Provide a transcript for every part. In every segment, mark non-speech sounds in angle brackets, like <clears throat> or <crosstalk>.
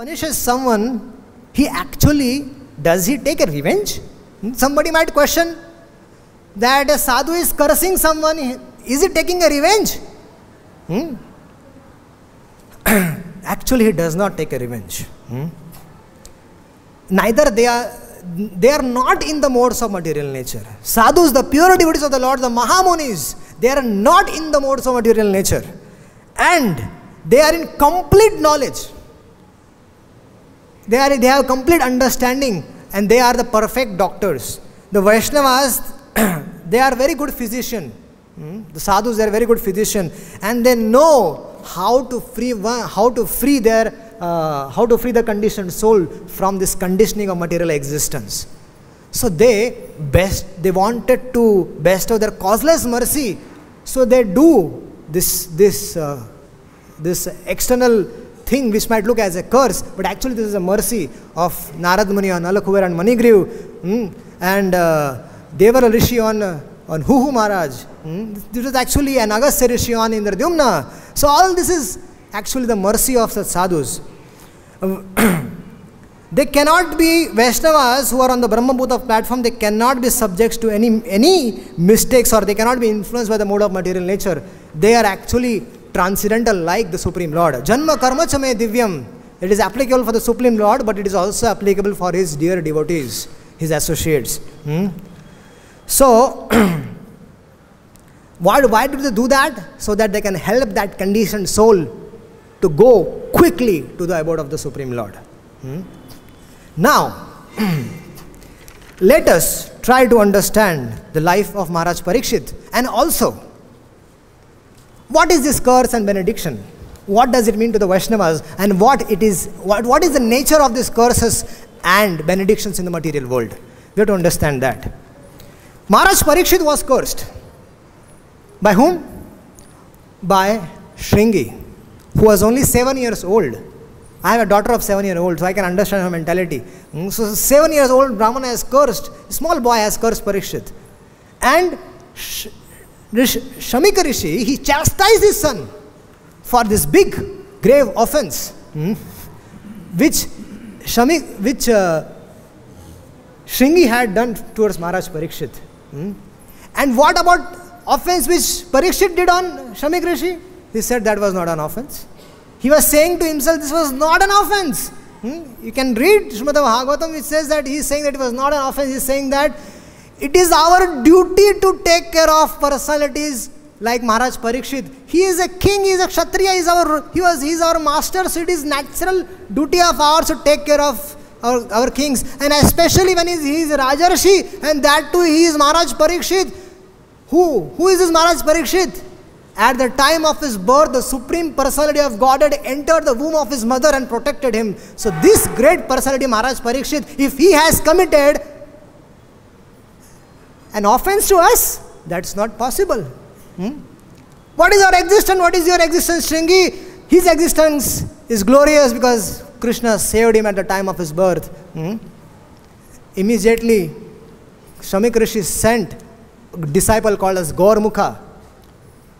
punishes someone, he actually does he take a revenge? Somebody might question that a sadhu is cursing someone, is he taking a revenge? Hmm? <clears throat> actually, he does not take a revenge. Hmm? Neither they are they are not in the modes of material nature. Sadhus, the pure devotees of the Lord, the Mahamunis, they are not in the modes of material nature. And they are in complete knowledge. They, are, they have complete understanding and they are the perfect doctors. The Vaishnavas, <clears throat> they are very good physician. Hmm? The sadhus, they are very good physician and they know how to free one, how to free their uh, how to free the conditioned soul from this conditioning of material existence. So they best they wanted to bestow their causeless mercy. So they do this this uh, this external thing which might look as a curse, but actually this is a mercy of Narad Muni on Alakuver and Manigriv, mm, and uh, Devala Rishi on uh, on Huhu Maharaj. Mm, this was actually an Agastya Rishi on Indradyumna. So all this is actually the mercy of the sadhus. <clears throat> they cannot be Vaishnavas who are on the Brahma Bhuta platform, they cannot be subject to any, any mistakes or they cannot be influenced by the mode of material nature. They are actually transcendental like the Supreme Lord. Janma karma chame divyam. It is applicable for the Supreme Lord, but it is also applicable for his dear devotees, his associates. Hmm? So, <clears throat> why, why do they do that? So that they can help that conditioned soul to go quickly to the abode of the Supreme Lord. Hmm? Now, <clears throat> let us try to understand the life of Maharaj Parikshit and also what is this curse and benediction? What does it mean to the Vaishnavas and what it is what, what is the nature of these curses and benedictions in the material world? We have to understand that. Maharaj Parikshit was cursed. By whom? By Shringi who was only seven years old. I have a daughter of seven years old, so I can understand her mentality. Hmm, so, seven years old Brahmana has cursed, small boy has cursed Parikshit. And Shamika Rishi, he chastised his son for this big, grave offense, hmm, which Shamik, which uh, Shringi had done towards Maharaj Parikshit. Hmm. And what about offense which Parikshit did on Shamik Rishi? He said that was not an offense. He was saying to himself, this was not an offense. Hmm? You can read Srimad Bhagavatam, which says that he is saying that it was not an offense. He is saying that it is our duty to take care of personalities like Maharaj Parikshit. He is a king, he is a Kshatriya, he is our, he was, he is our master, so it is natural duty of ours to take care of our, our kings. And especially when he is, he is Rajarshi, and that too he is Maharaj Parikshit. Who? Who is this Maharaj Parikshit? At the time of his birth, the Supreme Personality of God had entered the womb of his mother and protected him. So, this great personality, Maharaj Parikshit, if he has committed an offense to us, that's not possible. Hmm? What is our existence? What is your existence, Shringi? His existence is glorious because Krishna saved him at the time of his birth. Hmm? Immediately, Shamik Rishi sent a disciple called as Gaurmukha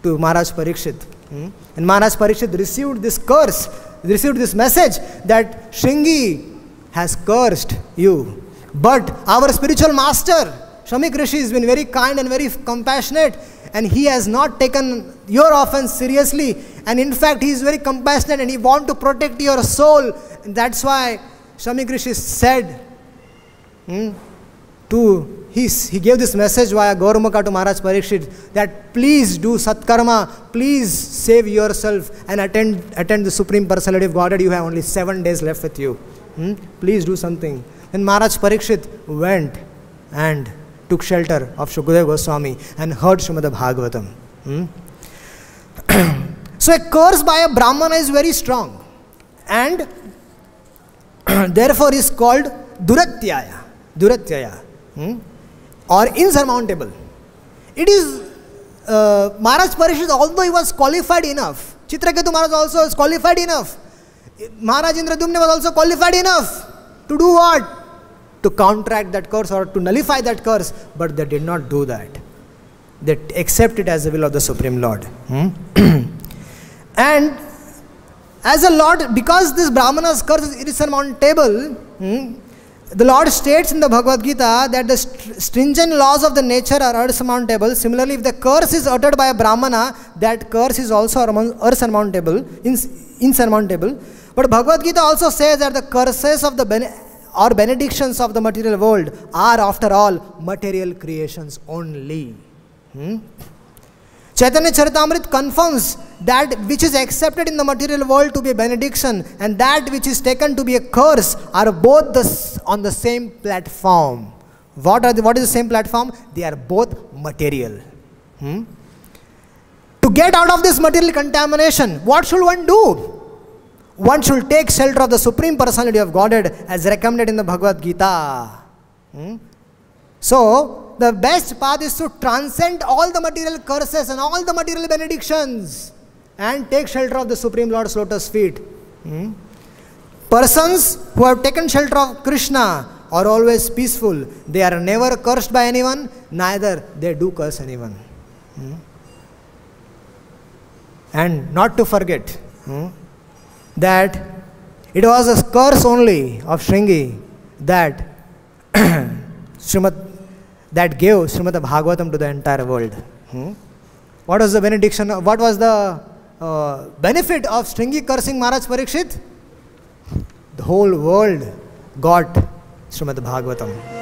to Maharaj Parikshit. Hmm? And Maharaj Parikshit received this curse, received this message that Shringi has cursed you. But our spiritual master, Shamik Rishi, has been very kind and very compassionate, and he has not taken your offense seriously. And in fact, he is very compassionate and he wants to protect your soul. And that's why Shamik Rishi said hmm, to he, he gave this message via Gaurmukha to Maharaj Parikshit that please do Satkarma, please save yourself and attend, attend the Supreme Personality of Godhead. You have only seven days left with you. Hmm? Please do something. Then Maharaj Parikshit went and took shelter of Shukadeva Goswami and heard Srimad Bhagavatam. Hmm? so a curse by a Brahmana is very strong and therefore is called Duratyaya. Duratyaya. Hmm? or insurmountable. It is uh, Maharaj Parishit, although he was qualified enough, Chitraketu Maharaj also was qualified enough. Maharaj Indradyumna was also qualified enough to do what? To counteract that curse or to nullify that curse, but they did not do that. They accept it as the will of the Supreme Lord. Hmm? <clears throat> and as a Lord, because this Brahmana's curse is insurmountable, hmm, the Lord states in the Bhagavad Gita that the st- stringent laws of the nature are unsurmountable. Similarly, if the curse is uttered by a Brahmana, that curse is also unsurmountable, insurmountable. But Bhagavad Gita also says that the curses of the or benedictions of the material world are, after all, material creations only. Hmm? Chaitanya Charitamrit confirms that which is accepted in the material world to be a benediction and that which is taken to be a curse are both the, on the same platform. What, are the, what is the same platform? They are both material. Hmm? To get out of this material contamination, what should one do? One should take shelter of the Supreme Personality of Godhead as recommended in the Bhagavad Gita. Hmm? So, the best path is to transcend all the material curses and all the material benedictions and take shelter of the Supreme Lord's lotus feet. Hmm? Persons who have taken shelter of Krishna are always peaceful. They are never cursed by anyone, neither they do curse anyone. Hmm? And not to forget hmm, that it was a curse only of Shringi that <clears throat> Srimad that gave Srimad Bhagavatam to the entire world. Hmm? What was the benediction? What was the uh, benefit of Shringi cursing Maharaj Parikshit? The whole world got Srimad Bhagavatam.